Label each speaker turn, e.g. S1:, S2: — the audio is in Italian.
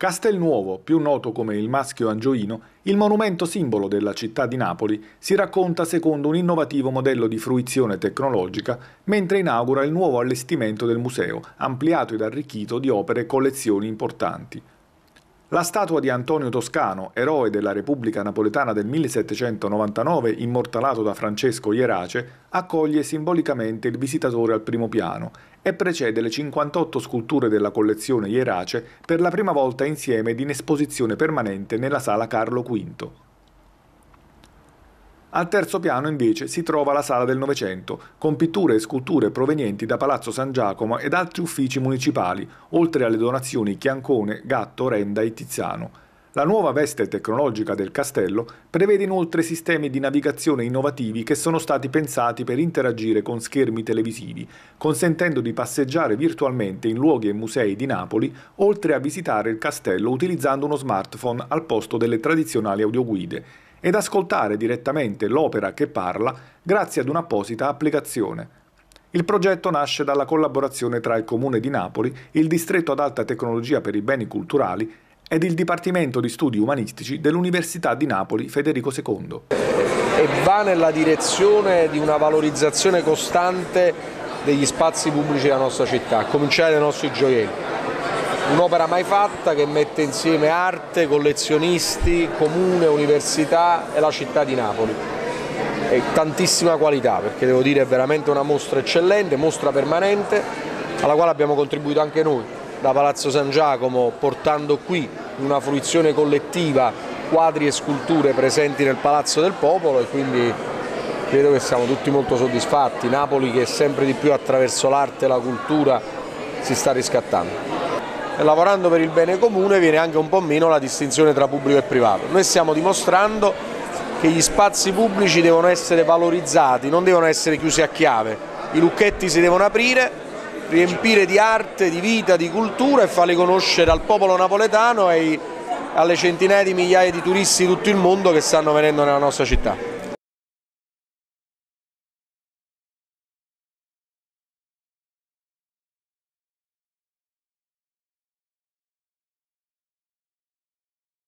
S1: Castelnuovo, più noto come il Maschio Angioino, il monumento simbolo della città di Napoli, si racconta secondo un innovativo modello di fruizione tecnologica, mentre inaugura il nuovo allestimento del museo, ampliato ed arricchito di opere e collezioni importanti. La statua di Antonio Toscano, eroe della Repubblica Napoletana del 1799, immortalato da Francesco Ierace, accoglie simbolicamente il visitatore al primo piano e precede le 58 sculture della collezione Ierace per la prima volta insieme ed in esposizione permanente nella sala Carlo V. Al terzo piano invece si trova la Sala del Novecento, con pitture e sculture provenienti da Palazzo San Giacomo ed altri uffici municipali, oltre alle donazioni Chiancone, Gatto, Renda e Tiziano. La nuova veste tecnologica del castello prevede inoltre sistemi di navigazione innovativi che sono stati pensati per interagire con schermi televisivi, consentendo di passeggiare virtualmente in luoghi e musei di Napoli, oltre a visitare il castello utilizzando uno smartphone al posto delle tradizionali audioguide ed ascoltare direttamente l'opera che parla grazie ad un'apposita applicazione. Il progetto nasce dalla collaborazione tra il Comune di Napoli, il Distretto ad alta tecnologia per i beni culturali ed il Dipartimento di Studi Umanistici dell'Università di Napoli Federico II.
S2: E va nella direzione di una valorizzazione costante degli spazi pubblici della nostra città, a cominciare dai nostri gioielli un'opera mai fatta che mette insieme arte, collezionisti, comune, università e la città di Napoli. E tantissima qualità perché devo dire è veramente una mostra eccellente, mostra permanente alla quale abbiamo contribuito anche noi da Palazzo San Giacomo portando qui una fruizione collettiva quadri e sculture presenti nel Palazzo del Popolo e quindi credo che siamo tutti molto soddisfatti. Napoli che sempre di più attraverso l'arte e la cultura si sta riscattando lavorando per il bene comune viene anche un po' meno la distinzione tra pubblico e privato. Noi stiamo dimostrando che gli spazi pubblici devono essere valorizzati, non devono essere chiusi a chiave, i lucchetti si devono aprire, riempire di arte, di vita, di cultura e farli conoscere al popolo napoletano e alle centinaia di migliaia di turisti di tutto il mondo che stanno venendo nella nostra città.